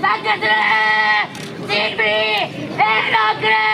Back to the... Deep in the...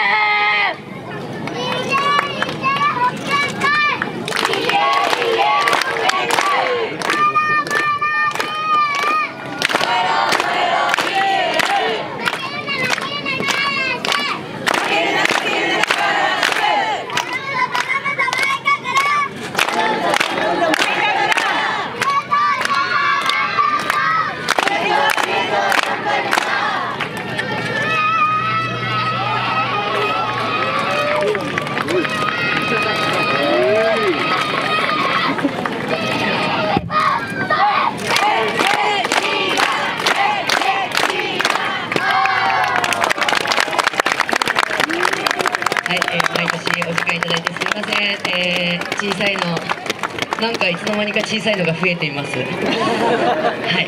なんかいつの間にか小さいのが増えています。はい。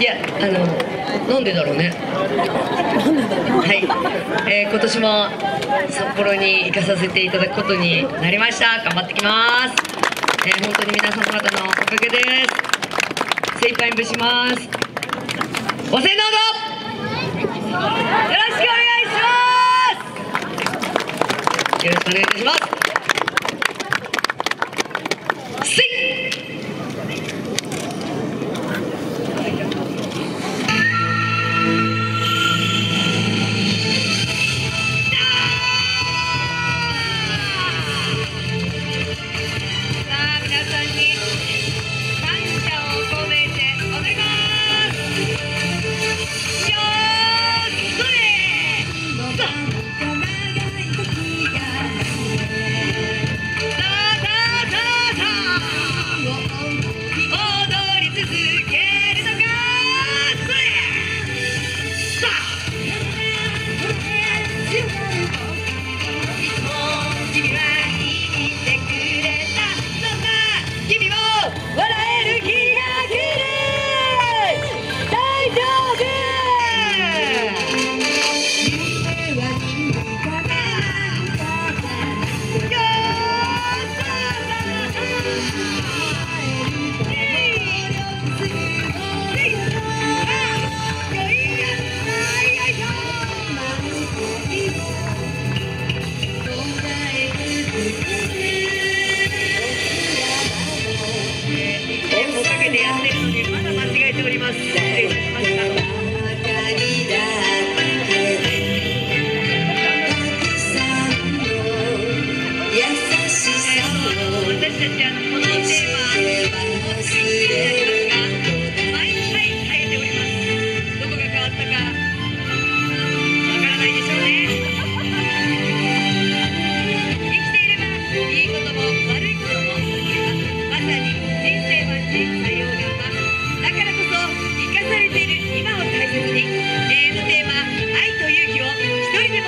いやあのなんでだろうね。はい、えー、今年も札幌に行かさせていただくことになりました。頑張ってきます、えー、本当に皆様方のおかげです。精一杯ぶします。ご清どうぞよろしくお願いします。よろしくお願いします。まだ間違えております。し私たちこのテーマ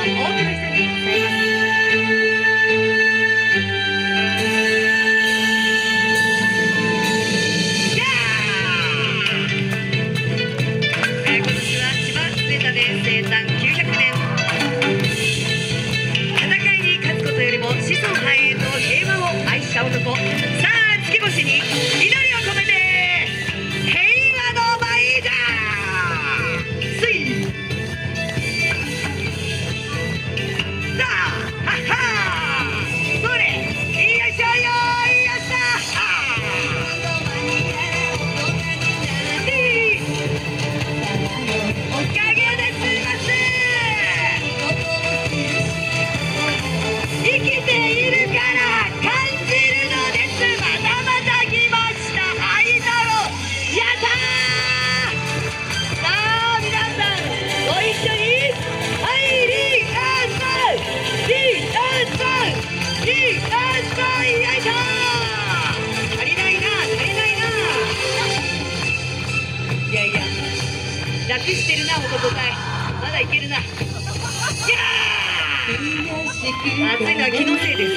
Oh, な男かいまだいけるな。暑いのは気のせいです。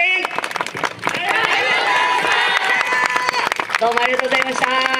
どうもありがとうございました。